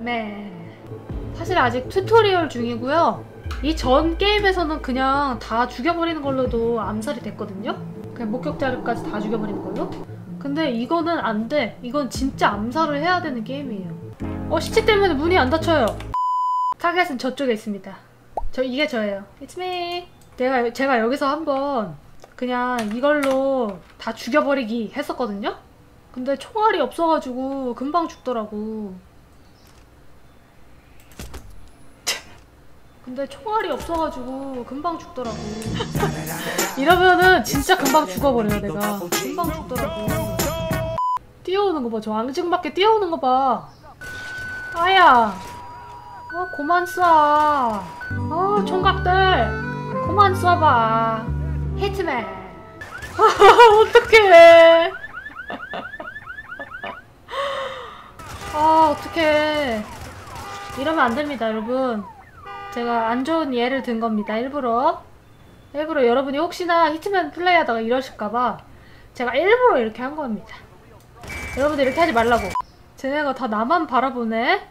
암살맨 사실 아직 tutorial 중이고요. 이 전 게임에서는 그냥 다 죽여버리는 걸로도 암살이 됐거든요. 그냥 목격자를까지 다 죽여버리는 걸로. 근데 이거는 안돼. 이건 진짜 암살을 해야 되는 게임이에요. 어 시체 때문에 문이 안 닫혀요. 타겟은 저쪽에 있습니다. 저 이게 저예요. It's me. 내가 제가 여기서 한번 그냥 이걸로 다 죽여버리기 했었거든요 근데 총알이 없어가지고 금방 죽더라고. 근데 총알이 없어가지고 금방 죽더라고. 이러면은 진짜 금방 죽어버려요 내가. 금방 죽더라고. 뛰어오는 거 봐. 저 앙증맞게 뛰어오는 거 봐. 아야. 어 그만 쏴. 어 총각들. 그만 쏴봐. 히트맨. 어떡해. 아 어떡해. 이러면 안 됩니다 여러분. 제가 안 좋은 예를 든 겁니다 일부러. 일부러 여러분이 혹시나 히트맨 플레이하다가 이러실까봐 제가 일부러 이렇게 한 겁니다. 여러분들 이렇게 하지 말라고. 쟤네가 다 나만 바라보네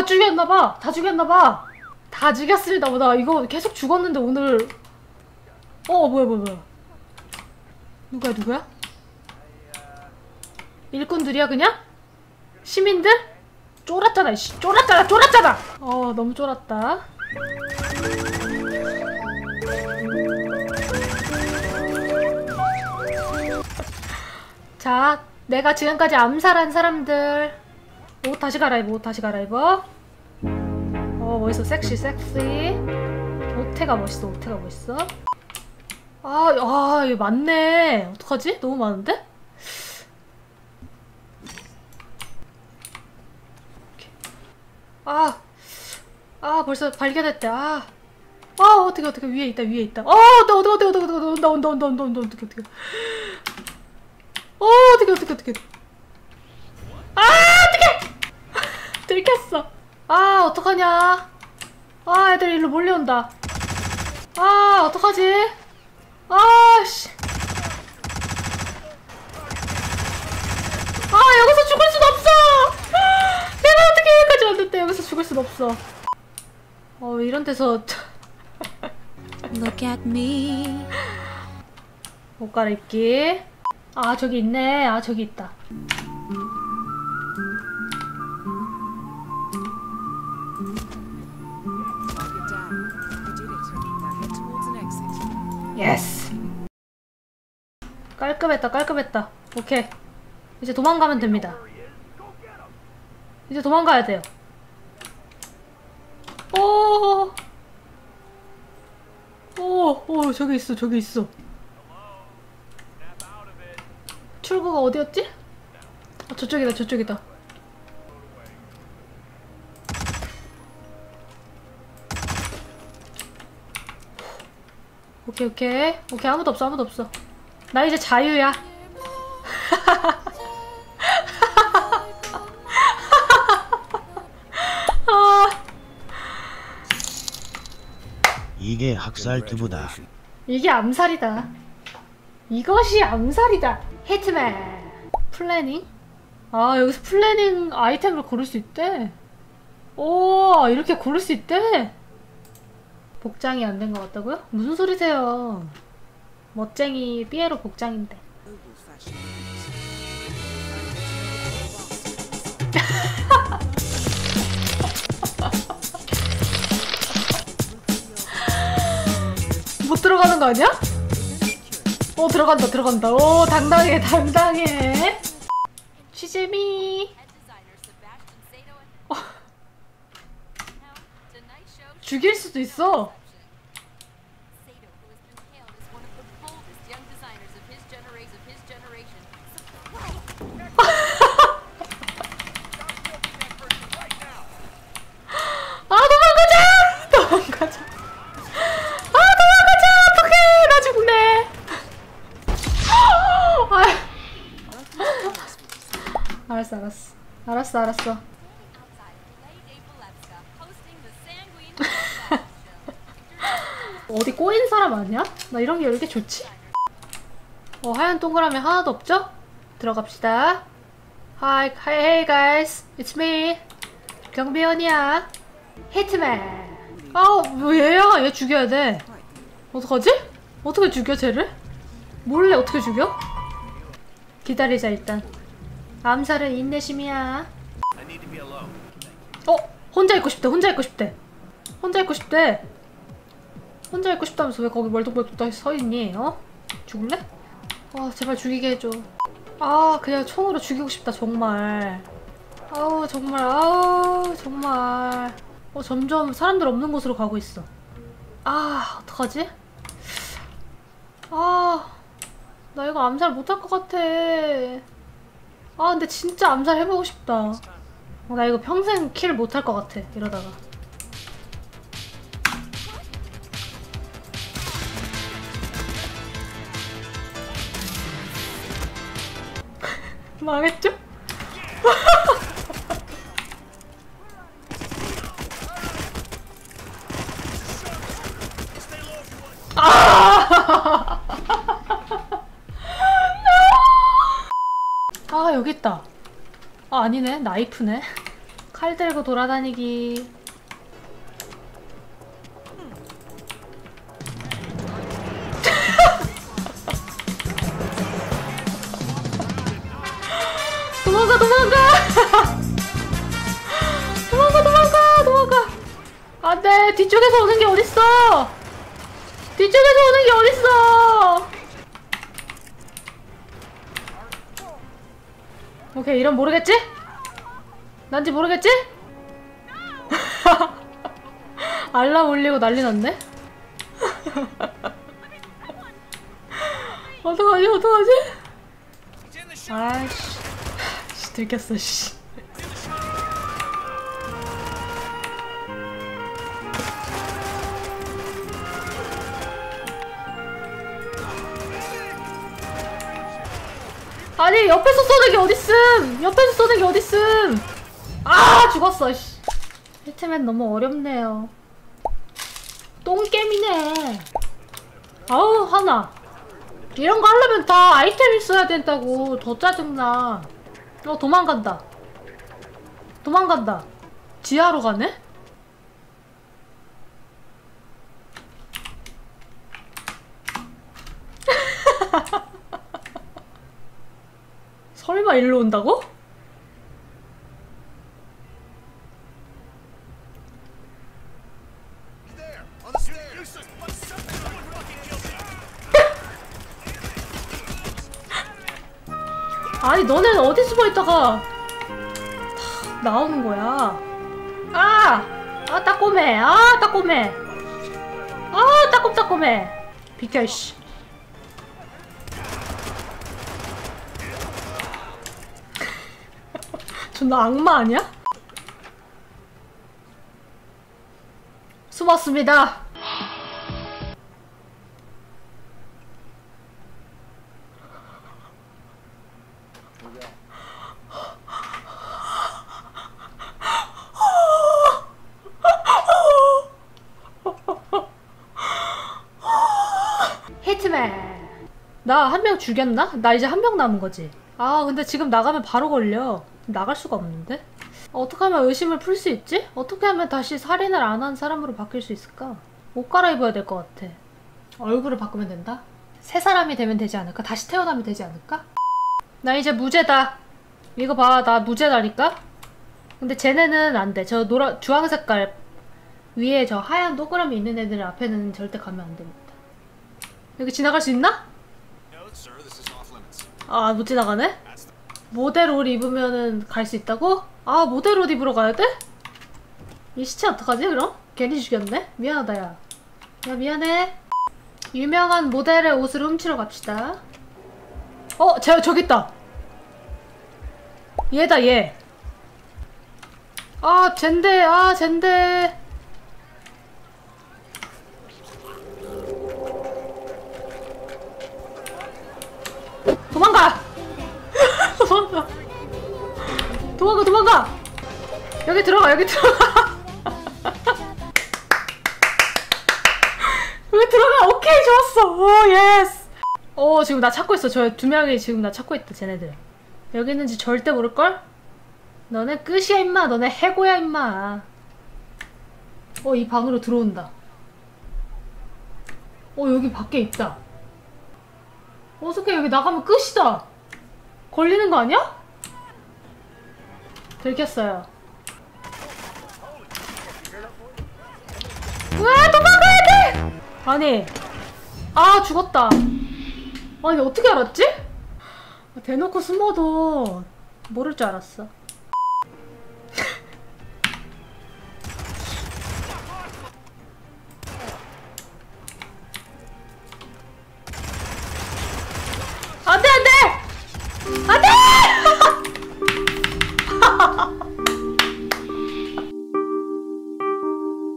다 죽였나봐. 다 죽였나봐. 다 죽였습니다 보다 이거 계속 죽었는데 오늘. 어 뭐야 뭐야 뭐야. 누구야 누구야? 일꾼들이야 그냥? 시민들? 쫄았잖아 씨. 쫄았잖아 쫄았잖아. 어 너무 쫄았다. 자 내가 지금까지 암살한 사람들 옷 다시 갈아입어 옷 다시 갈아입어 어 멋있어 섹시 섹시 오태가 멋있어 오태가 멋있어 아, 아, 이거 많네. 어떡하지? 너무 많은데? 아, 아, 벌써 발견했대. 아, 아, 어떻게, 어떻게, 위에 있다, 위에 있다. 어, 어떡, 어떡, 어떡, 어떡, 어떡, 온다, 온다, 온다, 온다, 온다, 어떡해, 어떡해. 어, 어떡해, 어떡해, 어떡해. 아, 어떡해! 들켰어. 아, 어떡하냐. 아, 애들 일로 몰려온다. 아, 어떡하지? 아씨. 아 여기서 죽을 순 없어. 내가 어떻게 여기까지 왔는데 여기서 죽을 순 없어. 어 이런 데서 Look at me. 옷 갈아입기. 아 저기 있네. 아 저기 있다. yes. 깔끔했다, 깔끔했다. 오케이. 이제 도망가면 됩니다. 이제 도망가야 돼요. 오, 오, 오, 저기 있어, 저기 있어. 출구가 어디였지? 아, 저쪽이다, 저쪽이다. 오케이 오케이. 오케이 아무도 없어 아무도 없어. 나 이제 자유야. 이게 학살 두부다. 이게 암살이다. 이것이 암살이다. 히트맨. planning? 아 여기서 planning 아이템을 고를 수 있대? 오 이렇게 고를 수 있대 복장이 안 된 것 같다고요? 무슨 소리세요? 멋쟁이 삐에로 복장인데. 못 들어가는 거 아니야? 어 들어간다 들어간다. 오 당당해 당당해. 취재미 어. 죽일 수도 있어. 아아 아. 알았어 알았어. 알았어 알았어 어디 꼬인 사람 아니야? 나 이런 게 왜 이렇게 좋지? 어, 하얀 동그라미 하나도 없죠? 들어갑시다. Hi, hi, hey guys, it's me. 경비원이야. 히트맨. 아, 왜 얘야? 얘 죽여야 돼. 어떡하지? 어떻게 죽여, 쟤를? 몰래 어떻게 죽여? 기다리자, 일단. 암살은 인내심이야. 어? 혼자 있고 싶대, 혼자 있고 싶대. 혼자 있고 싶대. 혼자 있고 싶다면서 왜 거기 멀뚱멀뚱 다시 서 있니? 어? 죽을래? 아 제발 죽이게 해줘. 아 그냥 총으로 죽이고 싶다 정말. 아우 정말 아우 정말. 어 점점 사람들 없는 곳으로 가고 있어. 아 어떡하지? 아 나 이거 암살 못할 것 같아. 아 근데 진짜 암살 해보고 싶다. 어, 나 이거 평생 킬 못할 것 같아 이러다가. 망했죠? 아! 아 여기 있다. 아 아니네 나이프네. 칼 들고 돌아다니기. 안돼 뒤쪽에서 오는 게 어딨어 뒤쪽에서 오는 게 어딨어 오케이 이런 모르겠지? 난지 모르겠지? 알람 울리고 난리 났네 어떡하지 어떡하지? 아이씨 씨, 들켰어, 씨. 아니, 옆에서 쏘는 게 어딨음! 옆에서 쏘는 게 어딨음! 아, 죽었어, 씨. 히트맨 너무 어렵네요. 똥겜이네. 아우, 하나. 이런 거 하려면 다 아이템 있어야 된다고. 더 짜증나. 어, 도망간다. 도망간다. 지하로 가네? 설마 일로 온다고? 아니 너네 어디 숨어 있다가 다 나오는 거야. 아! 아 따꼬매. 아 따꼬매. 아 따꼼따꼼해. 비켜 씨. 존나 악마 아니야? 숨었습니다. 히트맨. 나 한 명 죽였나? 나 이제 한 명 남은 거지. 아, 근데 지금 나가면 바로 걸려. 나갈 수가 없는데? 어떻게 하면 의심을 풀 수 있지? 어떻게 하면 다시 살인을 안 한 사람으로 바뀔 수 있을까? 옷 갈아입어야 될 것 같아. 얼굴을 바꾸면 된다? 새 사람이 되면 되지 않을까? 다시 태어나면 되지 않을까? 나 이제 무죄다. 이거 봐, 나 무죄다니까? 근데 쟤네는 안 돼. 저 노라, 주황 색깔 위에 저 하얀 동그라미 있는 애들 앞에는 절대 가면 안 됩니다. 여기 지나갈 수 있나? 아, 못 지나가네? 모델 옷 입으면은 갈 수 있다고? 아, 모델 옷 입으러 가야 돼? 이 시체 어떡하지, 그럼? 괜히 죽였네? 미안하다, 야. 야, 미안해. 유명한 모델의 옷을 훔치러 갑시다. 어, 저, 저기 있다. 얘다, 얘. 아, 쟨데, 아, 쟨데. 도망가! 도망가! 도망가, 도망가! 여기 들어가, 여기 들어가! 여기 들어가! 오케이 좋았어! 오 yes! 오 지금 나 찾고 있어. 저 두 명이 지금 나 찾고 있다 쟤네들. 여기 있는지 절대 모를걸? 너네 끝이야 임마! 너네 해고야 임마! 어 이 방으로 들어온다. 어 여기 밖에 있다. 어떻게 여기 나가면 끝이다 걸리는 거 아니야? 들켰어요 와 도망가야 돼! 아니 아 죽었다 아니 어떻게 알았지? 대놓고 숨어도 모를 줄 알았어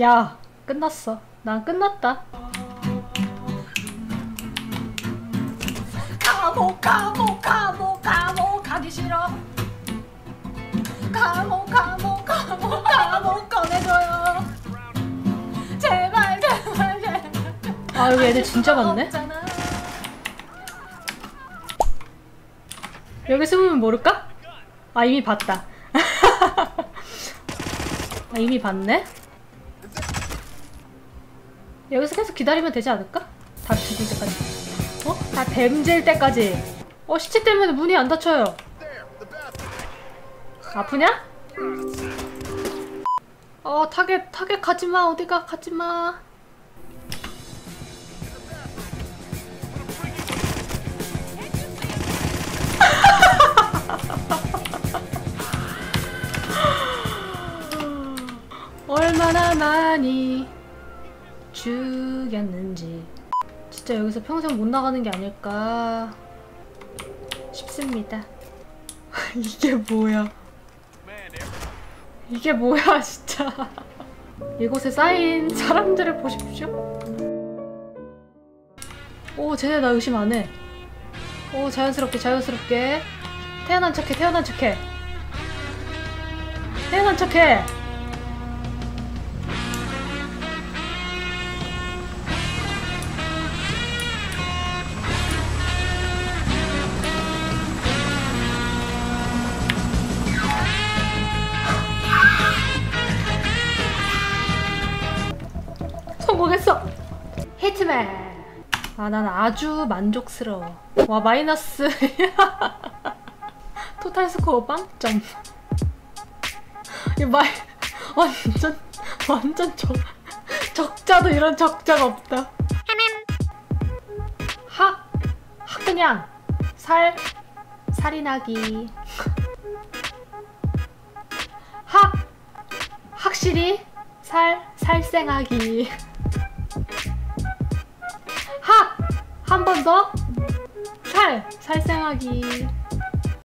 야 끝났어. 난 끝났다. 감옥 감옥 감옥 감옥 가기 싫어. 감옥 감옥 감옥 감옥 꺼내줘요. 제발 제발 제발. 아 여기 애들 진짜 많네. 여기 숨으면 모를까? 아 이미 봤다. 아 이미 봤네 여기서 계속 기다리면 되지 않을까? 다 죽을 때까지 어? 다 뒈질 때까지 어 시체 때문에 문이 안 닫혀요 아프냐? 어 타겟 타겟 가지마 어디가 가지마 얼마나 많이 죽였는지. 진짜 여기서 평생 못 나가는 게 아닐까 싶습니다. 이게 뭐야? 이게 뭐야 진짜. 이곳에 쌓인 사람들을 보십시오. 오 쟤네 나 의심 안해. 오 자연스럽게 자연스럽게. 태어난 척해 태어난 척해. 태어난 척해 아, 난 아주 만족스러워. 와, 마이너스. 토탈 스코어 빵점. 이 마이, 완전, 완전 적, 적자도 이런 적자가 없다. 학, 학 그냥, 살, 살인하기. 학, 확실히, 살, 살생하기. 한 번 더. 살! 살생하기.